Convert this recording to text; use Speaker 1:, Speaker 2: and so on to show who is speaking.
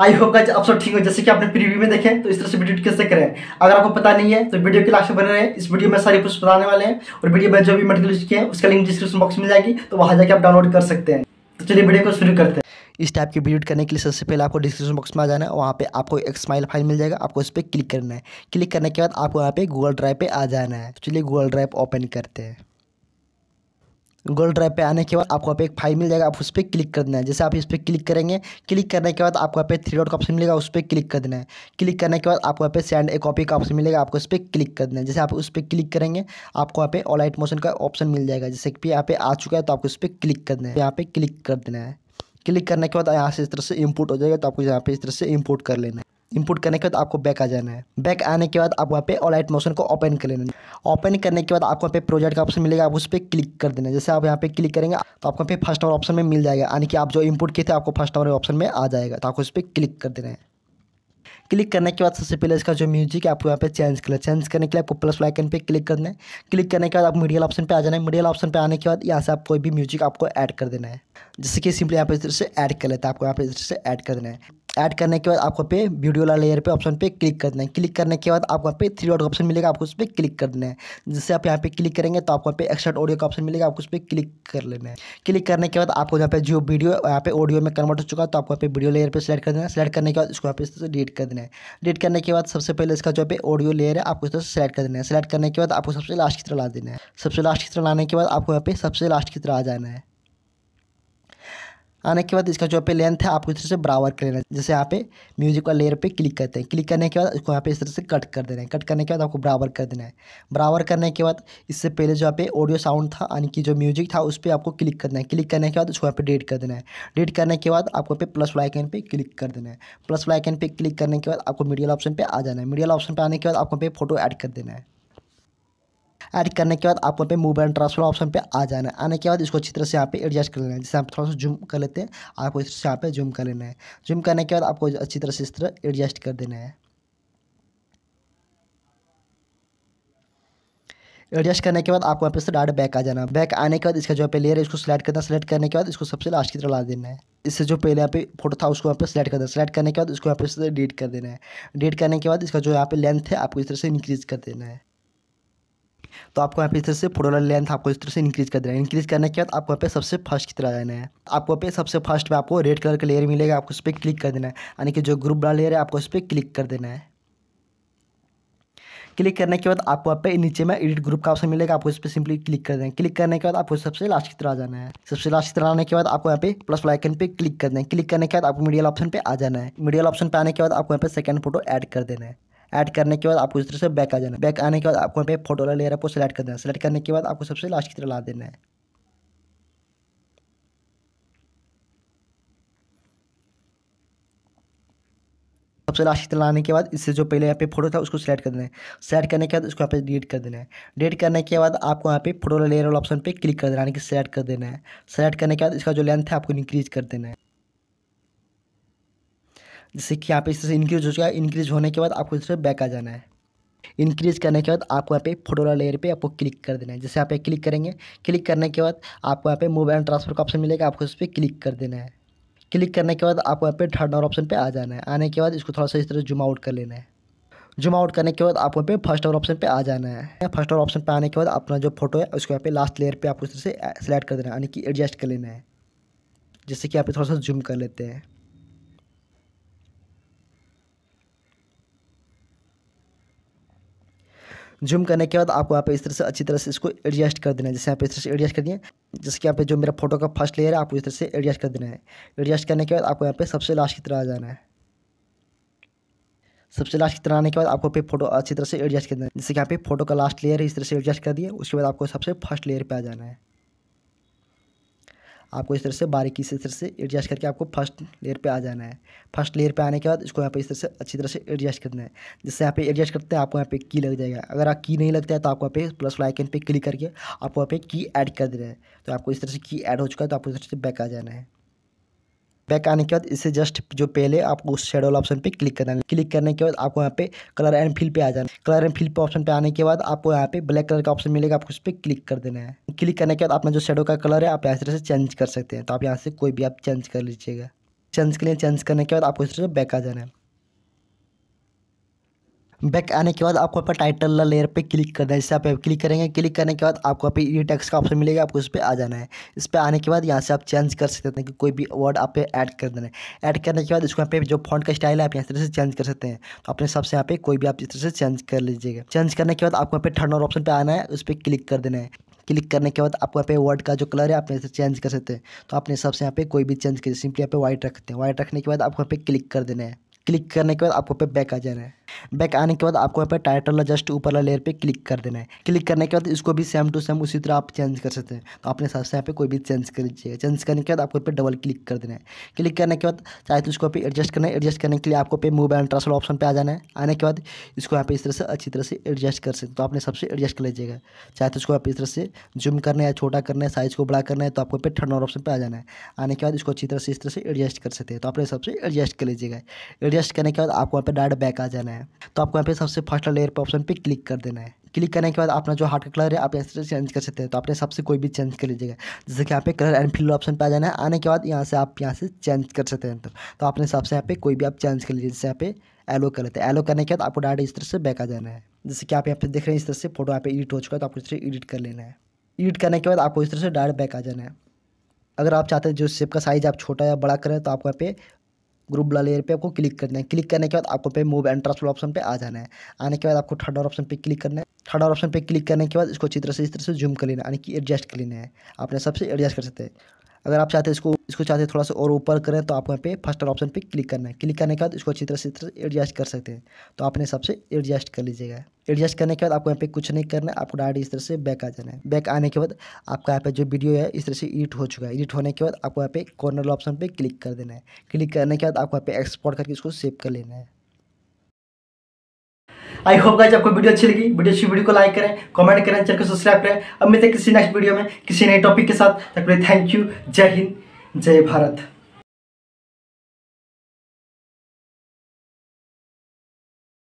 Speaker 1: I hope guys आप सब ठीक हो। जैसे कि आपने प्रीव्यू में देखे तो इस तरह से वीडियो कैसे करें? अगर आपको पता नहीं है तो वीडियो के लास्ट में बने रहे। इस वीडियो में सारी कुछ बताने वाले हैं। और वीडियो में जो भी मटेरियल की है, उसका लिंक डिस्क्रिप्शन बॉक्स में जाएगी। तो वहाँ जाके आप डाउनलोड कर सकते हैं। तो चलिए वीडियो को शुरू करते हैं। इस टाइप की वीडियो करने के लिए सबसे पहले आपको डिस्क्रिप्शन बॉक्स में आ जाना है। वहाँ पे आपको एक स्माइल फ़ाइल मिल जाएगा। आपको इस पर क्लिक करना है। क्लिक करने के बाद आपको यहाँ पे गूगल ड्राइव पे आ जाना है। तो चलिए गूगल ड्राइव ओपन करते हैं। गूगल ड्राइव पे आने के बाद आपको यहाँ पे एक फ़ाइल मिल जाएगा, आप उस पर क्लिक कर देना है। जैसे आप इस पर क्लिक करेंगे क्लिक करने के बाद आपको यहाँ पे थ्री डॉट का ऑप्शन मिलेगा, उस पर क्लिक कर देना है। क्लिक करने के बाद आपको यहाँ पे सेंड ए कॉपी का ऑप्शन मिलेगा, आपको उस पर क्लिक कर देना है। जैसे आप उस पर क्लिक करेंगे, आपको यहाँ पे ऑल आइट मोशन का ऑप्शन मिल जाएगा। जैसे कि यहाँ पे आ चुका है तो आपको उस पर क्लिक कर देना है। यहाँ पे क्लिक कर देना है। क्लिक करने के बाद यहाँ से इस तरह से इम्पोर्ट हो जाएगा तो आपको यहाँ पे इस तरह से इम्पोर्ट कर लेना है। इनपुट करने के बाद आपको बैक आ जाना है। बैक आने के बाद आप वहाँ पे ऑल आइट मोशन को ओपन कर लेना। है ओपन करने के बाद आपको यहाँ पे प्रोजेक्ट का ऑप्शन मिलेगा, आप उस पर क्लिक कर देना। जैसे आप यहाँ पे क्लिक करेंगे तो आपको पे फ़र्स्ट नंबर ऑप्शन में मिल जाएगा। यानी कि आप जो इनपुट किए थे, आपको फ़र्स्ट नंबर ऑप्शन में आ जाएगा। तो आपको उस पर क्लिक कर देना है। क्लिक करने के बाद सबसे पहले इसका जो म्यूज़िक है, आपको यहाँ पे चेंज कर चेंज करने के लिए आपको प्लस लाइकन पे क्लिक करना है। क्लिक करने के बाद आप मीडियल ऑप्शन पे आ जाना है। मीडियल ऑप्शन पे आने के बाद यहाँ से आप कोई भी म्यूज़िक आपको ऐड कर देना है। जैसे कि सिंपली यहाँ पे इस तरह से ऐड कर लेता है। आपको यहाँ पे इस तरह से ऐड कर देना है। ऐड करने के बाद आपको पे वीडियो वाला लेयर पे ऑप्शन पे क्लिक कर देना है। क्लिक करने के बाद आपको पे थ्री डॉट ऑप्शन मिलेगा, आपको उस पर क्लिक कर देना है। जैसे आप यहाँ पे क्लिक करेंगे तो आपको पे एक्स्ट्रा ऑडियो का ऑप्शन मिलेगा, आपको उस पर क्लिक कर लेना है। क्लिक करने के बाद आपको यहाँ पे जो वीडियो यहाँ पे ऑडियो में कन्वर्ट हो चुका है तो आपको पे वीडियो लेयर पर सेलेक्ट कर देना है। सेलेक्ट करने के बाद इसको यहाँ पे डिलीट कर देना है। डिलीट करने के बाद सबसे पहले इसका जो पे ऑडियो लेयर है, आपको इस सेलेक्ट कर देना है। सेलेक्ट करने के बाद आपको सबसे लास्ट की तरह ला देना है। सबसे लास्ट की तरह लाने के बाद आपको यहाँ पे सबसे लास्ट की तरह आ जाना है। आने के बाद इसका जो पे लेंथ है, आपको इस तरह से बराबर कर लेना है। जैसे यहाँ पे म्यूज़िक का लेयर पे क्लिक करते हैं। क्लिक करने के बाद इसको यहाँ पे इस तरह से कट कर देना है। कट करने के बाद आपको बराबर कर देना है। बराबर करने के बाद इससे पहले जो पे ऑडियो साउंड था, यानी कि जो म्यूज़िक था, उस पर आपको क्लिक करना है। क्लिक करने के बाद उसको यहाँ पे डेट कर देना है। डेट करने के बाद आपको पे प्लस लाइकन पे क्लिक कर देना है। प्लस लाइकन पे क्लिक करने के बाद आपको मीडियल ऑप्शन पर आ जाना है। मीडियल ऑप्शन पर आने के बाद आपको पे फ़ोटो ऐड कर देना है। ऐड करने के बाद आप आपको पे मूव एंड ट्रांसफ़र ऑप्शन पे आ जाना है। आने के बाद इसको अच्छी तरह से यहाँ पे एडजस्ट कर लेना है। जैसे आप थोड़ा सा जूम कर लेते हैं, आपको इस तरह यहाँ पे जूम कर लेना है। जूम करने के बाद आपको अच्छी तरह से इस तरह एडजस्ट कर देना है। एडजस्ट करने के बाद आपको यहाँ पे से डायरेक्ट बैक आ जाना बैक आने के बाद इसका जो पे लेयर है, इसको सेलेक्ट करना सेलेक्ट करने के बाद इसको सबसे लास्ट की तरह ला देना है। इससे जो पहले यहाँ पे फ़ोटो था, उसको यहाँ पे सेलेक्ट करना सेलेक्ट करने के बाद इसको यहाँ पे डिलीट कर देना है। डिलीट करने के बाद इसका जो यहाँ पे लेंथ है, आपको इस तरह से इंक्रीज कर देना है। तो आपको यहाँ पे इस तरह से फ़ोटो वाला लेंथ आपको इस तरह से इंक्रीज कर देना है। इंक्रीज करने के बाद आपको यहाँ पे सबसे फ़र्स्ट की तरह जाना है। आपको यहाँ पे सबसे फ़र्स्ट में आपको रेड कलर का लेयर मिलेगा, आपको उस पर क्लिक कर देना है। यानी कि जो ग्रुप वाला लेयर है, आपको उस पर क्लिक कर देना है। क्लिक करने के बाद आपको यहाँ पे नीचे में एडिट ग्रुप का ऑप्शन मिलेगा, आपको इस पर सिंपली क्लिक कर है। क्लिक करने के बाद आपको सबसे लास्ट की तरह जाना है। सबसे लास्ट की तरह आने के बाद आपको यहाँ पे प्लस लाइकन पे क्लिक कर है। क्लिक करने के बाद आपको मीडियल ऑप्शन पे आ जाना है। मीडियल ऑप्शन पे आने के बाद आपको यहाँ पे सेकंड फ़ोटो ऐड कर देना है। ऐड करने के बाद आपको इस तरह से बैक आ जाना है। बैक आने के बाद आपको यहाँ पे फ़ोटो वाला लेयर आपको सेलेक्ट कर देना है। सेलेक्ट करने के बाद आपको सबसे लास्ट की तरह ला देना है। सबसे लास्ट की तरह लाने के बाद इससे जो पहले यहाँ पे फ़ोटो था, उसको सेलेक्ट कर देना है। सेलेक्ट करने के बाद उसको यहाँ पे डिलीट कर देना है। डिलीट करने के बाद आपको यहाँ पे फ़ोटो वाला लेयर वाला ऑप्शन पे क्लिक कर देना यानी कि सेलेक्ट कर देना है। सेलेक्ट करने के बाद इसका जो लेंथ है, आपको इंक्रीज कर देना है। जैसे कि यहाँ पे इस तरह से इंक्रीज हो चुका है इंक्रीज होने के बाद आपको इस तरह बैक आ जाना है। इंक्रीज करने के बाद आपको यहाँ पे वाला लेयर पे आपको क्लिक कर देना है। जैसे यहाँ क्लिक करेंगे क्लिक करने के बाद आपको यहाँ पे मूव एंड ट्रांसफ़र का ऑप्शन मिलेगा, आपको इस पर क्लिक कर देना है। क्लिक करने के बाद आपको यहाँ पे थर्ड नंबर ऑप्शन पे आ जाना है। आने के बाद इसको थोड़ा सा इस तरह जूम आउट कर लेना है। जूम आउट करने के बाद आपको यहाँ पे फ़र्स्ट नंबर ऑप्शन पे आ जाना है। फ़र्स्ट नंबर ऑप्शन पे आने के बाद अपना जो फ़ोटो है, उसको यहाँ पे लास्ट लेयर पे आपको इस तरह से सेलेक्ट कर देना है, यानी कि एडजस्ट कर लेना है। जैसे कि यहाँ पे थोड़ा सा जूम कर लेते हैं। जूम करने के बाद आपको यहाँ पे इस तरह से अच्छी तरह से इसको एडजस्ट कर देना है। जैसे यहाँ पे इस तरह से एडजस्ट कर दिए, जैसे कि यहाँ पे जो मेरा फ़ोटो का फ़र्स्ट लेयर है, आपको इस तरह से एडजस्ट कर देना है। एडजस्ट करने के बाद आपको यहाँ पे सबसे लास्ट की तरह आ जाना है। सबसे लास्ट की तरह आने के बाद आपको पे फ़ोटो अच्छी तरह से एडजस्ट कर देना है। जैसे कि यहाँ पे फ़ोटो का लास्ट लेयर है, इस तरह से एडजस्ट कर दिए, उसके बाद आपको सबसे फ़र्स्ट लेयर पर आ जाना है। आपको इस तरह से बारीकी से इस तरह से एडजस्ट करके आपको फ़र्स्ट लेयर पे आ जाना है। फ़र्स्ट लेयर पे आने के बाद इसको यहाँ पे इस तरह से अच्छी तरह से एडजस्ट करना है। जिससे यहाँ पे एडजस्ट करते हैं, आपको यहाँ पे की लग जाएगा। अगर आप की नहीं लगता है तो आपको यहाँ पे प्लस लाइकन पर क्लिक करके आपको यहाँ पे की ऐड कर देना है। तो आपको इस तरह से की ऐड हो चुका है तो आपको इस तरह से बैक आ जाना है। बैक आने के बाद इसे जस्ट जो पहले आपको उस शेडोल ऑप्शन पे क्लिक करना है। क्लिक करने के बाद आपको यहाँ पे कलर एंड फिल पे आ जाना कलर एंड फिल पे ऑप्शन पे आने के बाद आपको यहाँ पे ब्लैक कलर का ऑप्शन मिलेगा, आपको उस पर क्लिक कर देना है। क्लिक करने के बाद अपना जो शेडो का कलर है, आप यहाँ से चेंज कर सकते हैं। तो आप यहाँ से कोई भी आप चेंज कर लीजिएगा। चेंज के लिए चेंज करने के बाद आपको इस तरह से बैक आ जाना है। बैक आने के बाद आपको यहाँ पर टाइटल लेयर पे क्लिक करना है। जैसे आप क्लिक करेंगे क्लिक करने के बाद आपको यहाँ पे ई टेक्स का ऑप्शन मिलेगा, आपको उस पर आ जाना है। इस पर आने के बाद यहाँ से आप चेंज कर सकते हैं कि कोई भी वर्ड आप पे ऐड कर देना है। ऐड करने के बाद इसको यहाँ पे जो फॉन्ट का स्टाइल है, आप यहाँ तरह से चेंज कर सकते हैं। तो अपने हिसाब से यहाँ पे कोई भी आप इस तरह से चेंज कर लीजिएगा। चेंज करने के बाद आपको यहाँ पे थर्ड और ऑप्शन पर आना है, उस पर क्लिक कर देना है। क्लिक करने के बाद आपको यहाँ पे वर्ड का जो कलर है, आप यहाँ से चेंज कर सकते हैं। तो अपने हिसाब से यहाँ पे कोई भी चेंज कर सिंपली यहाँ पे व्हाइट रखते हैं। व्हाइट रखने के बाद आपको यहाँ पे क्लिक कर देना है। क्लिक करने के बाद आपको पे बैक आ जाना है। बैक आने के बाद आपको यहाँ पर टाइटल जस्ट ऊपर वाला लेयर पे क्लिक कर देना है। क्लिक करने के बाद इसको भी सेम टू सेम उसी तरह आप चेंज कर सकते हैं। तो अपने हिसाब से यहाँ पे कोई भी चेंज कर लीजिएगा चेंज करने के बाद आपको पे डबल क्लिक कर देना है। क्लिक करने के बाद चाहे तो इसको पे एडजस्ट करना है। एडजस्ट करने के लिए आपको पे मूव एंड ट्रांसफ़र ऑप्शन पे आ जाना है। आने के बाद इसको यहाँ पे इस तरह से अच्छी तरह से एडजस्ट कर सकते तो अपने सबसे एडजस्ट कर लीजिएगा। चाहे तो इसको आप इस तरह से जूम करना है, छोटा करना है साइज़ को बड़ा करना है तो आपको पे थर्ड ऑप्शन पर आ जाना है। आने के बाद इसको अच्छी तरह से इस तरह से एडजस्ट कर सकते हैं। तो अपने सबसे एडजस्ट कर लीजिएगा। एडजस्ट करने के बाद आपको यहाँ पे डायरेक्ट बैक आ जाना है। तो आपको यहाँ पे सबसे फ़र्स्ट लेयर पे ऑप्शन पे क्लिक कर देना है। क्लिक करने के बाद अपना जो हार्ट का कलर है आप ऐसे चेंज कर सकते हैं। तो अपने सबसे कोई भी चेंज कर लीजिएगा। जैसे कि यहाँ पे कलर एंड फिल ऑप्शन पे आ जाना है। आने के बाद यहाँ से आप यहाँ से चेंज कर सकते हैं तो, तो अपने हिसाब से यहाँ पे कोई भी आप चेंज कर लीजिए। जैसे यहाँ पे एलो कर लेते हैं। एलो करने के बाद आपको डायरेक्ट इस तरह से बैक आ जाना है। जैसे कि आप यहाँ पे देख रहे हैं इस तरह से फ़ोटो यहाँ पे एडिट हो चुका है। तो आपको इस तरह एडिट कर लेना है। एडिट करने के बाद आपको इस तरह से डायरेक्ट बैक आ जाना है। अगर आप चाहते हैं जो शेप का साइज़ आप छोटा या बड़ा करें तो आपको यहाँ पे ग्रुप वाला लेयर पे आपको क्लिक करना है। क्लिक करने के बाद आपको पे मूव एंड ट्रांसफ़र ऑप्शन पे आ जाना है। आने के बाद आपको थर्ड और ऑप्शन पे क्लिक करना है। थर्ड और ऑप्शन पे क्लिक करने के बाद इसको चित्र से, इस तरह से जूम कर लेना यानी कि एडजस्ट कर लेना है। आपने सबसे एडजस्ट कर सकते हैं। अगर आप चाहते हैं इसको इसको चाहते हैं थोड़ा सा और ऊपर करें तो आपको यहाँ पे फ़र्स्ट ऑप्शन पे क्लिक करना है। क्लिक करने के बाद इसको अच्छी तरह से, इस तरह एडजस्ट कर सकते हैं। तो आपने सबसे एडजस्ट कर लीजिएगा। एडजस्ट करने के बाद आपको यहाँ पे कुछ नहीं करना है, आपको डायरेक्ट इस तरह से बैक आ जाना है। बैक आने के बाद आपका यहाँ पे जो वीडियो है, इस तरह से एडिट हो चुका है। एडिट होने के बाद आपको यहाँ पे कॉर्नर ऑप्शन पर क्लिक कर देना है। क्लिक करने के बाद आपको यहाँ पे एक्सपोर्ट करके इसको सेव कर लेना है। आई होप गाइज़ आपको वीडियो अच्छी लगी। वीडियो अच्छी वीडियो को लाइक करें कमेंट करें, चैनल को सब्सक्राइब करें। अब मिलते हैं किसी नेक्स्ट वीडियो में, किसी नए टॉपिक के साथ। तक थैंक यू जय हिंद, जय भारत।